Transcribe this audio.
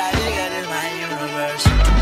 that nigga in my universe.